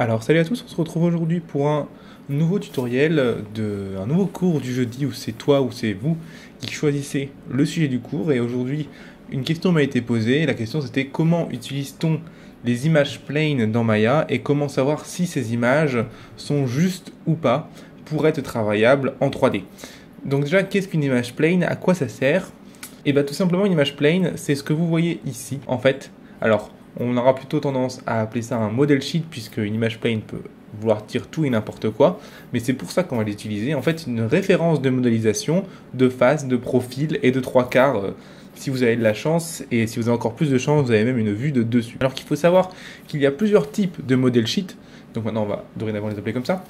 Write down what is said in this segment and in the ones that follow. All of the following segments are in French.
Alors salut à tous, on se retrouve aujourd'hui pour un nouveau tutoriel, de, un nouveau cours du jeudi où c'est toi ou c'est vous qui choisissez le sujet du cours et aujourd'hui une question m'a été posée, la question c'était comment utilise-t-on les images planes dans Maya et comment savoir si ces images sont justes ou pas pour être travaillables en 3D. Donc déjà qu'est-ce qu'une image plane, à quoi ça sert? Et eh bien tout simplement une image plane c'est ce que vous voyez ici en fait. Alors on aura plutôt tendance à appeler ça un model sheet puisque une image plane peut vouloir dire tout et n'importe quoi, mais c'est pour ça qu'on va l'utiliser. En fait, une référence de modélisation de face, de profil et de trois quarts. Euh, si vous avez de la chance, et si vous avez encore plus de chance, vous avez même une vue de dessus. Alors qu'il faut savoir qu'il y a plusieurs types de model sheet, donc maintenant on va dorénavant les appeler comme ça.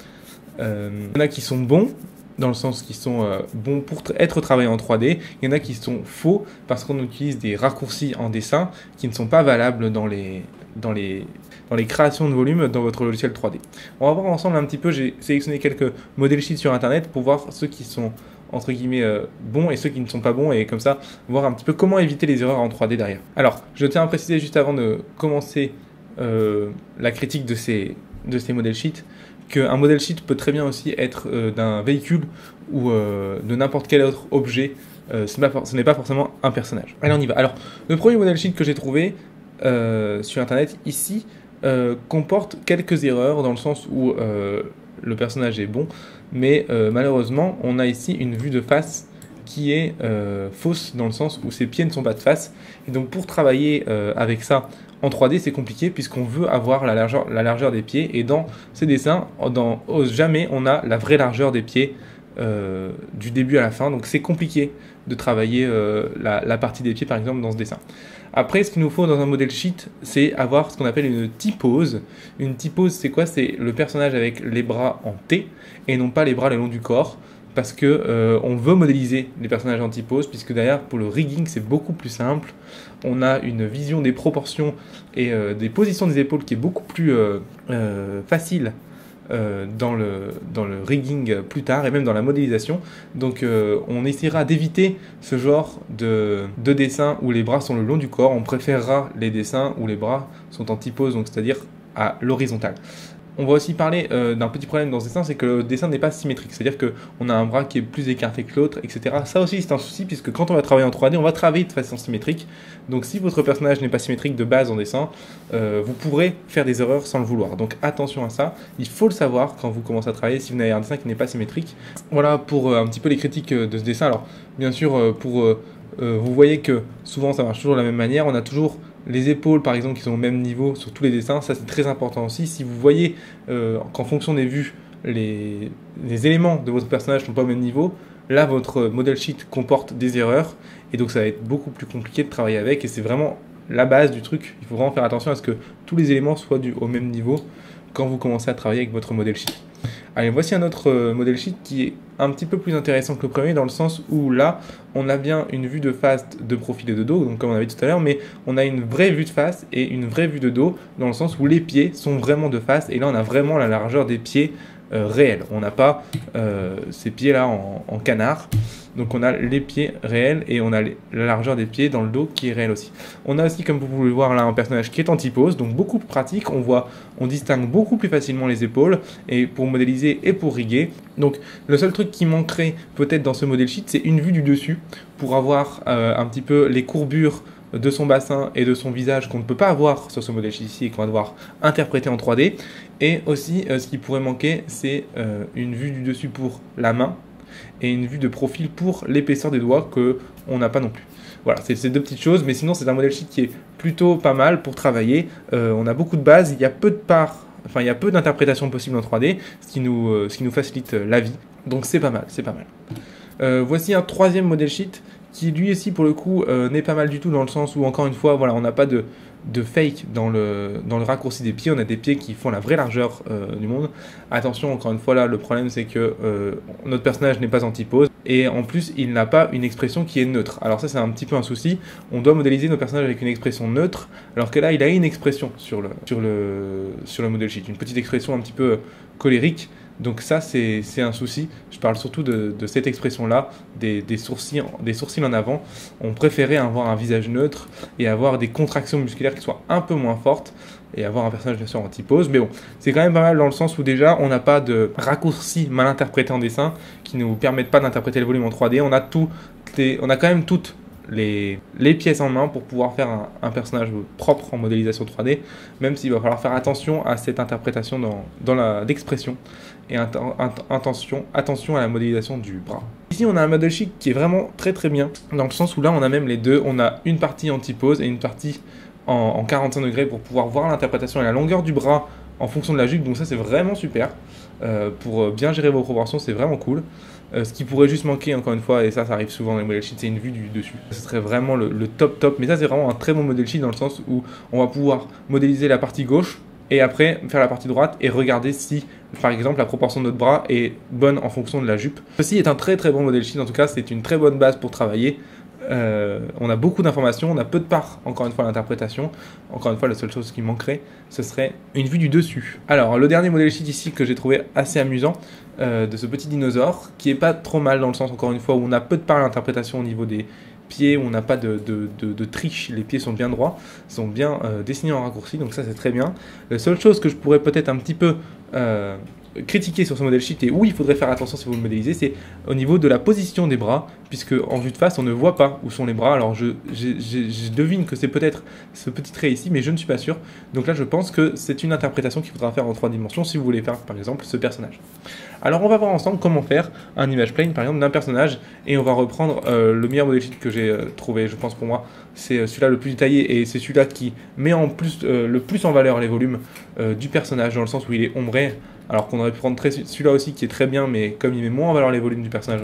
Euh, il y en a qui sont bons, dans le sens qu'ils sont euh, bons pour être travaillés en 3D. Il y en a qui sont faux parce qu'on utilise des raccourcis en dessin qui ne sont pas valables dans les, dans les, dans les créations de volume dans votre logiciel 3D. On va voir ensemble un petit peu, j'ai sélectionné quelques modèles sheets sur internet pour voir ceux qui sont entre guillemets euh, bons et ceux qui ne sont pas bons et comme ça voir un petit peu comment éviter les erreurs en 3D derrière. Alors je tiens à préciser juste avant de commencer euh, la critique de ces, de ces modèles sheets qu'un model sheet peut très bien aussi être euh, d'un véhicule ou euh, de n'importe quel autre objet. Euh, ce n'est pas, forcément un personnage. Allez, on y va. Alors, le premier model sheet que j'ai trouvé sur Internet ici comporte quelques erreurs dans le sens où le personnage est bon, mais malheureusement, on a ici une vue de face qui est fausse dans le sens où ses pieds ne sont pas de face. Et donc, pour travailler avec ça, en 3D, c'est compliqué puisqu'on veut avoir la largeur, la largeur des pieds. Et dans ces dessins, dans jamais on a la vraie largeur des pieds euh, du début à la fin. Donc c'est compliqué de travailler euh, la, partie des pieds, par exemple, dans ce dessin. Après, ce qu'il nous faut dans un modèle sheet, c'est avoir ce qu'on appelle une typose. Une typose, c'est quoi? C'est le personnage avec les bras en T et non pas les bras le long du corps parce que euh, on veut modéliser les personnages en typose, puisque derrière, pour le rigging, c'est beaucoup plus simple. On a une vision des proportions et euh, des positions des épaules qui est beaucoup plus euh, facile dans, le, dans le rigging plus tard et même dans la modélisation. Donc on essaiera d'éviter ce genre de, de dessin où les bras sont le long du corps. On préférera les dessins où les bras sont en typose, donc c'est-à-dire à l'horizontale. On va aussi parler euh, d'un petit problème dans ce dessin, c'est que le dessin n'est pas symétrique. C'est-à-dire qu'on a un bras qui est plus écarté que l'autre, etc. Ça aussi, c'est un souci, puisque quand on va travailler en 3D, on va travailler de façon symétrique. Donc si votre personnage n'est pas symétrique de base en dessin, euh, vous pourrez faire des erreurs sans le vouloir. Donc attention à ça. Il faut le savoir quand vous commencez à travailler si vous avez un dessin qui n'est pas symétrique. Voilà pour euh, un petit peu les critiques de ce dessin. Alors, bien sûr, vous voyez que souvent ça marche toujours de la même manière. On a toujours les épaules, par exemple, qui sont au même niveau sur tous les dessins, ça c'est très important aussi. Si vous voyez euh, qu'en fonction des vues, les, éléments de votre personnage ne sont pas au même niveau, là votre model sheet comporte des erreurs et donc ça va être beaucoup plus compliqué de travailler avec et c'est vraiment la base du truc. Il faut vraiment faire attention à ce que tous les éléments soient du, au même niveau quand vous commencez à travailler avec votre model sheet. Allez, voici un autre euh, model sheet qui est un petit peu plus intéressant que le premier dans le sens où là, on a bien une vue de face, de profil et de dos, donc comme on avait tout à l'heure, mais on a une vraie vue de face et une vraie vue de dos dans le sens où les pieds sont vraiment de face et là on a vraiment la largeur des pieds euh, réels. On n'a pas euh, ces pieds là en canard. Donc on a les pieds réels et on a la largeur des pieds dans le dos qui est réelle aussi. On a aussi, comme vous pouvez le voir là, un personnage qui est en typose, donc beaucoup plus pratique. On voit, on distingue beaucoup plus facilement les épaules et pour modéliser et pour riguer. Donc le seul truc qui manquerait peut-être dans ce modèle sheet, c'est une vue du dessus pour avoir euh, un petit peu les courbures de son bassin et de son visage qu'on ne peut pas avoir sur ce modèle ici et qu'on va devoir interpréter en 3D. Et aussi, euh, ce qui pourrait manquer, c'est euh, une vue du dessus pour la main et une vue de profil pour l'épaisseur des doigts que on n'a pas non plus. Voilà, c'est ces deux petites choses, mais sinon c'est un modèle sheet qui est plutôt pas mal pour travailler. Euh, on a beaucoup de bases, il y a peu de parts, enfin il y a peu d'interprétations possibles en 3D, ce qui nous, euh, ce qui nous facilite euh, la vie. Donc c'est pas mal, c'est pas mal. voici un troisième modèle sheet qui lui aussi pour le coup n'est pas mal du tout dans le sens où encore une fois voilà on n'a pas de de fake dans le, dans le raccourci des pieds. On a des pieds qui font la vraie largeur euh, du monde. Attention, encore une fois, là, le problème c'est que euh, notre personnage n'est pas en typose et en plus, il n'a pas une expression qui est neutre. Alors, ça, c'est un petit peu un souci. On doit modéliser nos personnages avec une expression neutre, alors que là, il a une expression sur le, sur le, sur le model sheet, une petite expression un petit peu colérique. Donc ça, c'est un souci. Je parle surtout de, cette expression-là, des, des, sourcils, en avant. On préférait avoir un visage neutre et avoir des contractions musculaires qui soient un peu moins fortes et avoir un personnage bien sûr en typose. Mais bon, c'est quand même pas mal dans le sens où déjà on n'a pas de raccourcis mal interprétés en dessin qui ne nous permettent pas d'interpréter le volume en 3D. On a tout, on a quand même toutes les, pièces en main pour pouvoir faire un, personnage propre en modélisation 3D, même s'il va falloir faire attention à cette interprétation dans, dans l'expression et attention, attention à la modélisation du bras. Ici, on a un model sheet qui est vraiment très très bien, dans le sens où là, on a même les deux. On a une partie en typose et une partie en, en 45 degrés pour pouvoir voir l'interprétation et la longueur du bras en fonction de la jupe. Donc ça, c'est vraiment super. Euh, pour bien gérer vos proportions, c'est vraiment cool. Euh, ce qui pourrait juste manquer, encore une fois, et ça, ça arrive souvent dans les modèles sheets, c'est une vue du dessus. Ce serait vraiment le, top top. Mais ça, c'est vraiment un très bon modèle sheet dans le sens où on va pouvoir modéliser la partie gauche et après faire la partie droite et regarder si, par exemple, la proportion de notre bras est bonne en fonction de la jupe. Ceci est un très très bon modèle sheet. En tout cas, c'est une très bonne base pour travailler. Euh, on a beaucoup d'informations, on a peu de part, encore une fois, l'interprétation. Encore une fois, la seule chose qui manquerait, ce serait une vue du dessus. Alors, le dernier modèle sheet ici que j'ai trouvé assez amusant, euh, de ce petit dinosaure, qui est pas trop mal dans le sens, encore une fois, où on a peu de part à l'interprétation au niveau des pieds, où on n'a pas de, de, triche, les pieds sont bien droits, sont bien euh, dessinés en raccourci, donc ça c'est très bien. La seule chose que je pourrais peut-être un petit peu critiquer sur ce modèle sheet et où il faudrait faire attention si vous le modélisez, c'est au niveau de la position des bras, puisque en vue de face, on ne voit pas où sont les bras. Alors je, devine que c'est peut-être ce petit trait ici, mais je ne suis pas sûr. Donc là, je pense que c'est une interprétation qu'il faudra faire en trois dimensions si vous voulez faire, par exemple, ce personnage. Alors on va voir ensemble comment faire un image plane, par exemple, d'un personnage, et on va reprendre euh, le meilleur modèle sheet que j'ai euh, trouvé, je pense pour moi, c'est euh, celui-là le plus détaillé, et c'est celui-là qui met en plus, le plus en valeur les volumes du personnage, dans le sens où il est ombré, alors qu'on aurait pu prendre celui-là aussi qui est très bien, mais comme il met moins en valeur les volumes du personnage,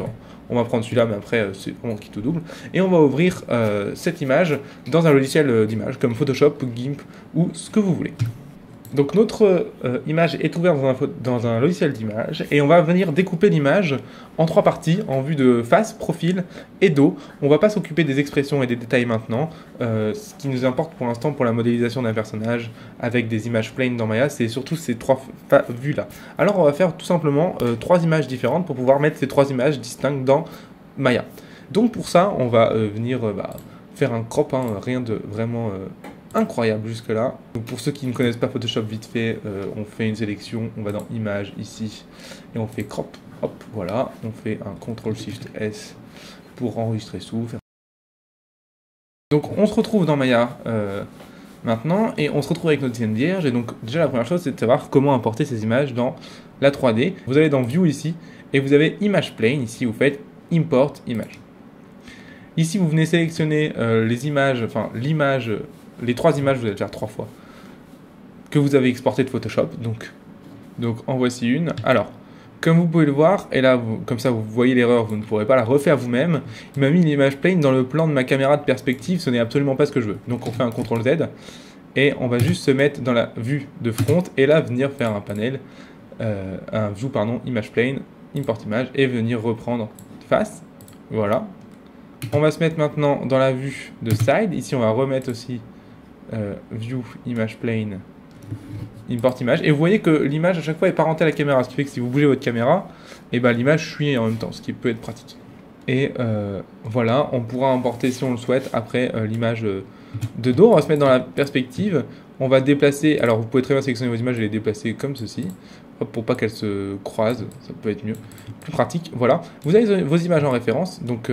on va prendre celui-là, mais après euh, c'est vraiment qui tout double. Et on va ouvrir euh, cette image dans un logiciel euh, d'image comme Photoshop, GIMP ou ce que vous voulez. Donc notre euh, image est ouverte dans un, logiciel d'image et on va venir découper l'image en trois parties en vue de face, profil et dos. On ne va pas s'occuper des expressions et des détails maintenant. Euh, ce qui nous importe pour l'instant pour la modélisation d'un personnage avec des images planes dans Maya, c'est surtout ces trois vues là. Alors on va faire tout simplement euh, trois images différentes pour pouvoir mettre ces trois images distinctes dans Maya. Donc pour ça, on va venir bah, faire un crop, hein, rien de vraiment incroyable jusque-là. Pour ceux qui ne connaissent pas Photoshop vite fait, euh, on fait une sélection, on va dans Image ici, et on fait Crop, hop, voilà, on fait un CTRL SHIFT S pour enregistrer sous. Donc on se retrouve dans Maya euh, maintenant, et on se retrouve avec notre scène vierge, et donc déjà la première chose c'est de savoir comment importer ces images dans la 3D. Vous allez dans View ici, et vous avez Image Plane, ici vous faites Import Image. Ici, vous venez sélectionner euh, les images, enfin l'image les trois images, vous allez faire trois fois, que vous avez exporté de Photoshop. Donc, donc en voici une. Alors, comme vous pouvez le voir, et là, comme ça, vous voyez l'erreur, vous ne pourrez pas la refaire vous-même. Il m'a mis l'image plane dans le plan de ma caméra de perspective, ce n'est absolument pas ce que je veux. Donc on fait un CTRL Z, et on va juste se mettre dans la vue de front, et là, venir faire un panel, euh, un view, pardon, image plane, import image, et venir reprendre face. Voilà. On va se mettre maintenant dans la vue de side. Ici, on va remettre aussi euh, view image plane import image. Et vous voyez que l'image à chaque fois est parentée à la caméra. Ce qui fait que si vous bougez votre caméra et eh ben l'image suit en même temps ce qui peut être pratique. Et euh, voilà on pourra importer si on le souhaite après euh, l'image de dos. On va se mettre dans la perspective. On va déplacer alors vous pouvez très bien sélectionner vos images et les déplacer comme ceci. Pour pas qu'elles se croisent ça peut être mieux plus pratique. Voilà. Vous avez vos images en référence donc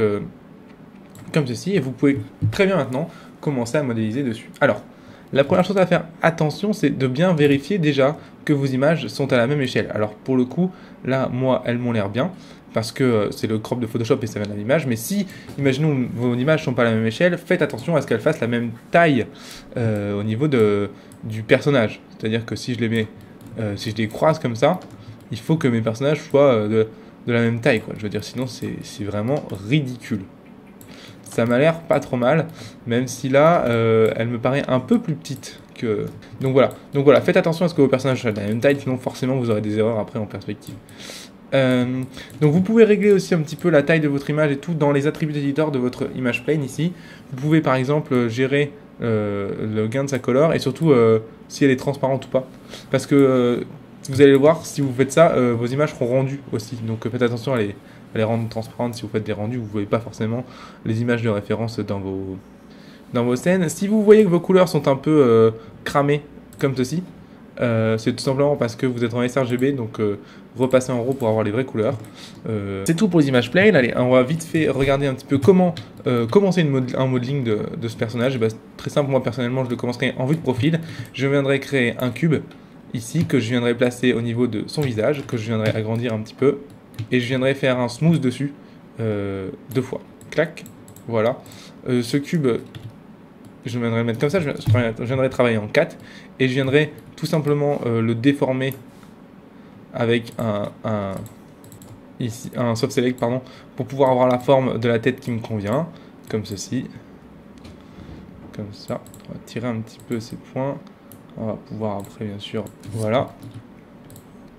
comme ceci et vous pouvez très bien maintenant commencer à modéliser dessus. Alors, la première chose à faire attention, c'est de bien vérifier déjà que vos images sont à la même échelle. Alors pour le coup, là, moi, elles m'ont l'air bien, parce que euh, c'est le crop de Photoshop et ça vient de l'image. Mais si, imaginons, vos images ne sont pas à la même échelle, faites attention à ce qu'elles fassent la même taille euh, au niveau de, du personnage. C'est-à-dire que si je les mets, euh, si je les croise comme ça, il faut que mes personnages soient de, de la même taille. Quoi. Je veux dire, sinon c'est vraiment ridicule ça m'a l'air pas trop mal, même si là, euh, elle me paraît un peu plus petite que... Donc voilà, donc voilà, faites attention à ce que vos personnages soient de la même taille, sinon forcément vous aurez des erreurs après en perspective. Euh, donc vous pouvez régler aussi un petit peu la taille de votre image et tout dans les attributs d'éditeur de votre image plane ici. Vous pouvez par exemple gérer euh, le gain de sa color et surtout si elle est transparente ou pas. Parce que vous allez le voir, si vous faites ça, vos images seront rendues aussi. Donc faites attention à les, les rendre transparentes si vous faites des rendus. Vous ne voyez pas forcément les images de référence dans vos, dans vos scènes. Si vous voyez que vos couleurs sont un peu cramées, comme ceci, euh, c'est tout simplement parce que vous êtes en sRGB, donc euh, repassez en RAW pour avoir les vraies couleurs. Euh, c'est tout pour les images plain. Allez, on va vite fait regarder un petit peu comment commencer un modeling de, de ce personnage. Bah, très simple, moi personnellement, je le commencerai en vue de profil. Je viendrai créer un cube ici que je viendrai placer au niveau de son visage, que je viendrai agrandir un petit peu, et je viendrai faire un smooth dessus deux fois. Clac, voilà. ce cube, je viendrai le mettre comme ça, je viendrai travailler en 4 et je viendrai tout simplement euh, le déformer avec un, un, ici, un soft select pardon, pour pouvoir avoir la forme de la tête qui me convient, comme ceci. Comme ça, on va tirer un petit peu ces points. On va pouvoir après bien sûr, voilà.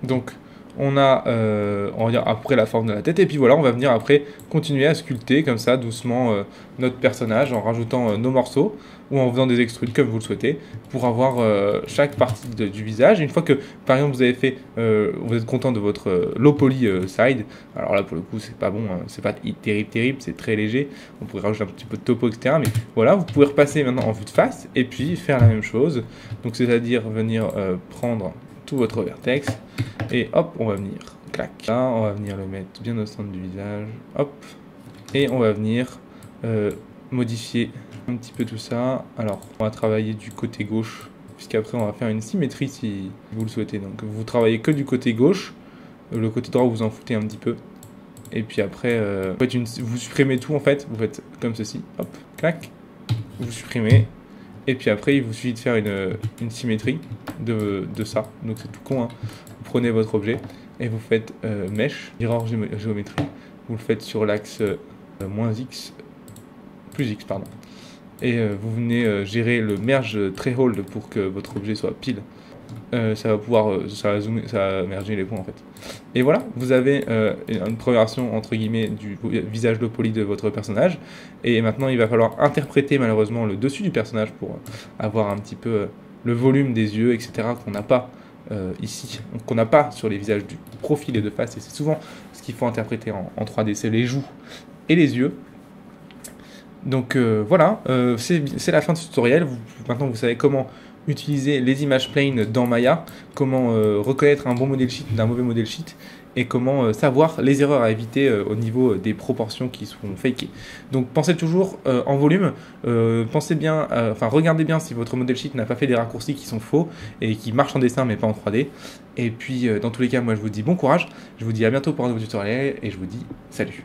Donc on a, euh, on va dire après la forme de la tête, et puis voilà, on va venir après continuer à sculpter comme ça doucement euh, notre personnage en rajoutant euh, nos morceaux ou en faisant des extrudes comme vous le souhaitez pour avoir chaque partie du visage. une fois que par exemple vous avez fait, vous êtes content de votre low poly side, alors là pour le coup c'est pas bon, hein, c'est pas terrible terrible, c'est très léger, on pourrait rajouter un petit peu de topo etc. Mais voilà, vous pouvez repasser maintenant en vue de face et puis faire la même chose. Donc c'est-à-dire venir prendre votre vertex et hop, on va venir, clac. Là, on va venir le mettre bien au centre du visage. Hop. Et on va venir euh, modifier un petit peu tout ça. Alors, on va travailler du côté gauche, puisqu'après on va faire une symétrie si vous le souhaitez. Donc, vous travaillez que du côté gauche. Le côté droit, vous en foutez un petit peu. Et puis après, euh, vous supprimez tout en fait. Vous faites comme ceci. Hop, clac. Vous supprimez. Et puis après, il vous suffit de faire une, symétrie de, ça. Donc c'est tout con. Hein. Vous prenez votre objet et vous faites euh, mesh, mirror géométrie. Vous le faites sur l'axe euh, moins x, plus x, pardon. Et euh, vous venez gérer le merge threshold pour que votre objet soit pile euh, ça va pouvoir euh, ça va ça va merger les points en fait. Et voilà, vous avez euh, une première version entre guillemets du visage low poly de votre personnage. Et maintenant, il va falloir interpréter malheureusement le dessus du personnage pour avoir un petit peu le volume des yeux, etc. qu'on n'a pas ici, qu'on n'a pas sur les visages du profil et de face. Et c'est souvent ce qu'il faut interpréter en, 3D, c'est les joues et les yeux. Donc voilà, c'est la fin de ce tutoriel. maintenant, vous savez comment utiliser les images planes dans Maya, comment euh, reconnaître un bon modèle sheet d'un mauvais modèle sheet et comment euh, savoir les erreurs à éviter euh, au niveau des proportions qui sont fakées. Donc pensez toujours en volume, pensez bien, enfin regardez bien si votre modèle sheet n'a pas fait des raccourcis qui sont faux et qui marchent en dessin mais pas en 3D. Et puis dans tous les cas, moi je vous dis bon courage, je vous dis à bientôt pour un nouveau tutoriel et je vous dis salut.